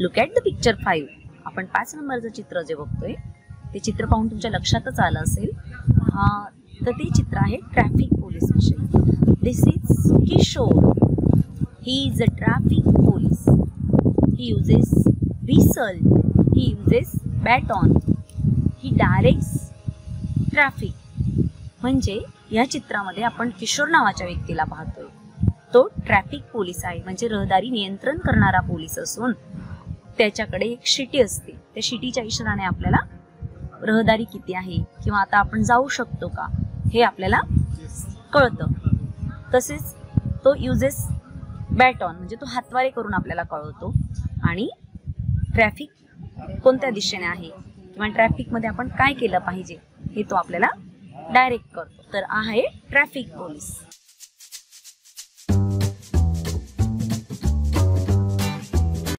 Look at the picture five आपण पाच नंबरचं चित्र जे बघतोय ते चित्र पाहून तुमच्या लक्षातच आलं असेल. हा तर ते चित्र आहे ट्रॅफिक पोलीस विषयी this is Kishore he is a traffic police he uses whistle he uses baton he directs traffic म्हणजे या चित्रामध्ये आपण किशोर नावाच्या व्यक्तीला पाहतोय. तो ट्रॅफिक पोलीस आहे. म्हणजे रहदारी नियंत्रण करणारा पोलीस असून त्याच्याकडे एक शिटी असते. त्या शिटीच्या इशाराने आपल्याला रहदारी किती आहे किंवा आता आपण जाऊ शकतो का हे आपल्याला कळतं. तसेच तो युजेस बॅटॉन म्हणजे तो हातवारे करून आपल्याला कळवतो. आणि ट्रॅफिक कोणत्या दिशेने आहे किंवा ट्रॅफिकमध्ये आपण काय केलं पाहिजे हे तो आपल्याला डायरेक्ट करतो. तर आहे ट्रॅफिक पोलीस